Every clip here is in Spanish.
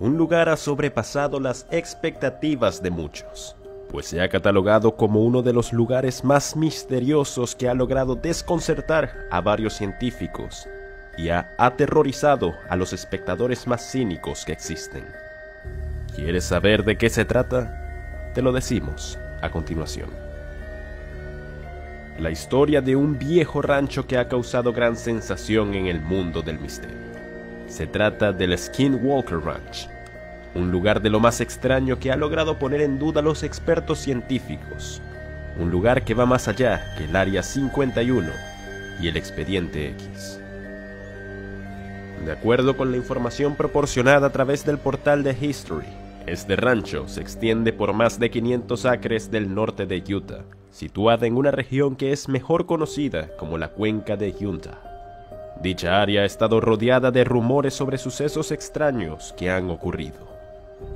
un lugar ha sobrepasado las expectativas de muchos, pues se ha catalogado como uno de los lugares más misteriosos que ha logrado desconcertar a varios científicos y ha aterrorizado a los espectadores más cínicos que existen. ¿Quieres saber de qué se trata? Te lo decimos a continuación. La historia de un viejo rancho que ha causado gran sensación en el mundo del misterio. Se trata del Skinwalker Ranch, un lugar de lo más extraño que ha logrado poner en duda los expertos científicos, un lugar que va más allá que el Área 51 y el Expediente X. De acuerdo con la información proporcionada a través del portal de History, este rancho se extiende por más de 500 acres del norte de Utah, situada en una región que es mejor conocida como la cuenca de Utah. Dicha área ha estado rodeada de rumores sobre sucesos extraños que han ocurrido.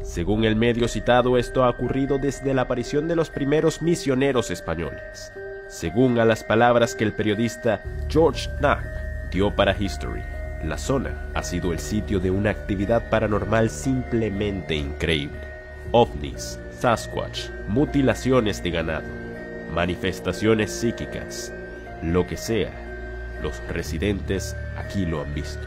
Según el medio citado, esto ha ocurrido desde la aparición de los primeros misioneros españoles, según a las palabras que el periodista George Knapp dio para History. La zona ha sido el sitio de una actividad paranormal simplemente increíble. ovnis, Sasquatch, mutilaciones de ganado, manifestaciones psíquicas, lo que sea, los residentes aquí lo han visto.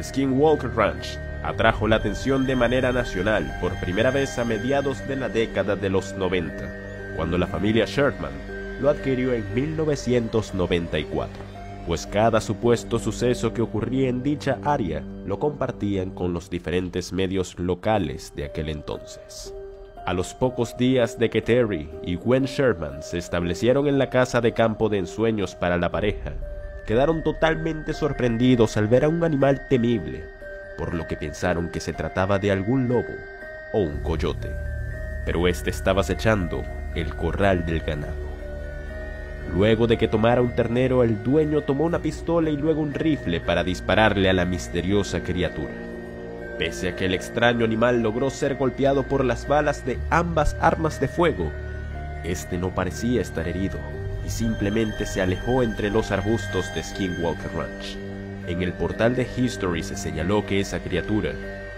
Skinwalker Ranch atrajo la atención de manera nacional por primera vez a mediados de la década de los 90, cuando la familia Sherman lo adquirió en 1994, pues cada supuesto suceso que ocurría en dicha área lo compartían con los diferentes medios locales de aquel entonces. A los pocos días de que Terry y Gwen Sherman se establecieron en la casa de campo de ensueños para la pareja, quedaron totalmente sorprendidos al ver a un animal temible por lo que pensaron que se trataba de algún lobo o un coyote, pero este estaba acechando el corral del ganado. Luego de que tomara un ternero, el dueño tomó una pistola y luego un rifle para dispararle a la misteriosa criatura. Pese a que el extraño animal logró ser golpeado por las balas de ambas armas de fuego, este no parecía estar herido y simplemente se alejó entre los arbustos de Skinwalker Ranch. En el portal de History se señaló que esa criatura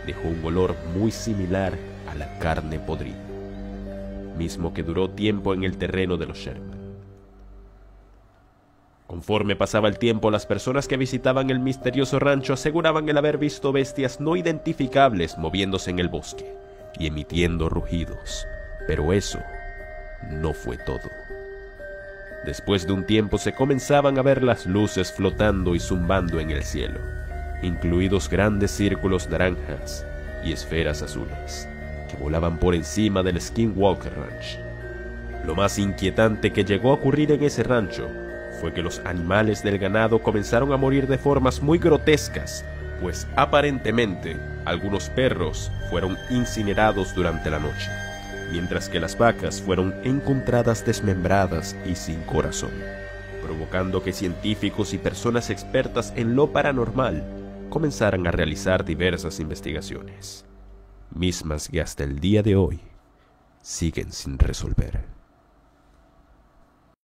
dejó un olor muy similar a la carne podrida, mismo que duró tiempo en el terreno de los Sherman. Conforme pasaba el tiempo, las personas que visitaban el misterioso rancho aseguraban el haber visto bestias no identificables moviéndose en el bosque y emitiendo rugidos, pero eso no fue todo. Después de un tiempo se comenzaban a ver las luces flotando y zumbando en el cielo, incluidos grandes círculos naranjas y esferas azules, que volaban por encima del Skinwalker Ranch. Lo más inquietante que llegó a ocurrir en ese rancho fue que los animales del ganado comenzaron a morir de formas muy grotescas, pues aparentemente algunos perros fueron incinerados durante la noche mientras que las vacas fueron encontradas desmembradas y sin corazón, provocando que científicos y personas expertas en lo paranormal comenzaran a realizar diversas investigaciones, mismas que hasta el día de hoy siguen sin resolver.